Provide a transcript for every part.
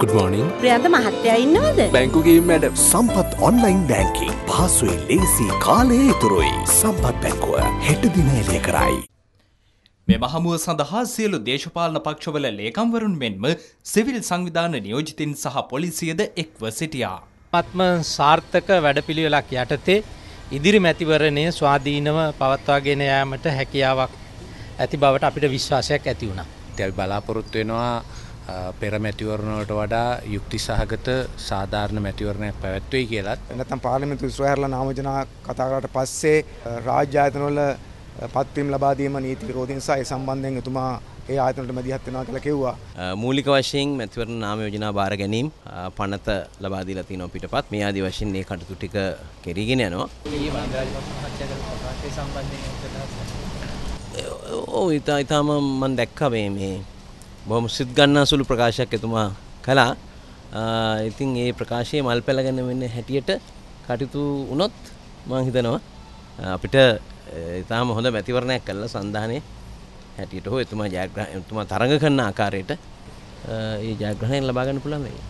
Good මෝනිින් Priyantha මහත්තයා ඉන්නවද? බැංකුගේ මැඩ සම්පත් ඔන්ලයින් බැංකින් පහසුයි ලේසි කාලය ඉතුරුයි සම්පත් බැංකුව හෙට දින එලිය කරයි. මෙම හමුව සඳහා සියලු දේශපාලන පක්ෂවල ලේකම්වරුන් මෙන්ම සිවිල් සංවිධාන නියෝජිතින් සහ පොලිසියද එක්ව සිටියා. පත්ම සාර්ථක වැඩපිළිවෙලක් යටතේ ඉදිරි මැතිවරණය ස්වාධීනව පවත්වාගෙන යාමට හැකියාවක් ඇති බවට අපිට විශ්වාසයක් ඇති වුණා. අපි බලාපොරොත්තු වෙනවා පෙර මැතිවරණයට වඩා යුක්ති සහගත සාධාරණ මැතිවරණයක් පැවැත්වෙයි කියලත් නැත්නම් පාර්ලිමේන්තු විශ්වහැරලා නාමජනා කතා කරාට පස්සේ රාජ්‍ය ආයතනවල පත්වීම් ලබා දීම නීති විරෝධී නිසා ඒ සම්බන්ධයෙන් එතුමා ඒ ආයතනවලට මැදිහත් වෙනවා කියලා කිව්වා. මූලික වශයෙන් මැතිවරණ නාම යෝජනා බාර ගැනීම පනත ලබා දීලා තියෙනවා පිටපත් මේ ආදි වශයෙන් මේ කටයුතු ටික කෙරීගෙන යනවා. ඔව් ඉතා ඉතාම මම දැක්කා මේ මේ බොහොම සිත් ගන්නා සුළු ප්‍රකාශයක් එතුමා කළා. ඉතින් ඒ ප්‍රකාශයේ මල් පැලගෙන වෙන්න හැටියට කටයුතු වුණොත් මම හිතනවා අපිට ඉතාම හොඳ මැතිවරණයක් කළා සන්ධානයේ හැටියට හෝ එතුමා ජයග්‍රහණ එතුමා තරඟ කරන ආකාරයට ඒ ජයග්‍රහණය ලබා ගන්න පුළුවන් වෙයි.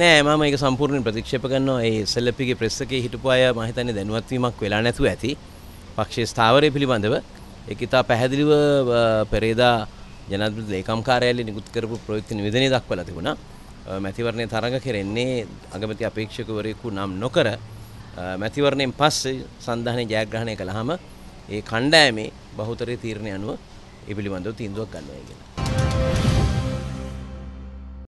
නෑ මම ඒක සම්පූර්ණයෙන් ප්‍රතික්ෂේප කරනවා ඒ SLP-ගේ ප්‍රෙස් එකේ හිටපු අය මම හිතන්නේ දැනුවත් වීමක් වෙලා නැතුව ඇති. පක්ෂයේ ස්ථාවරය පිළිබඳව ඒක ඉතා පැහැදිලිව පෙරේදා ජනාධිපති ලේකම් කාර්යාලයේ නිකුත් කරපු ප්‍රවෘත්ති නිවේදනය දක්වලා තිබුණා. මැතිවරණය තරඟ කෙරෙන්නේ අගමැති අපේක්ෂකවරයෙකු නම් නොකර මැතිවරණයෙන් පස්සේ සන්ධානයේ ජයග්‍රහණය කළාම ඒ කණ්ඩායමේ බහුතරය තීරණය අනුව ඒ පිළිබඳව තීන්දුවක් ගන්නවා කියලා.